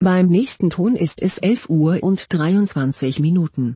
Beim nächsten Ton ist es 11 Uhr und 23 Minuten.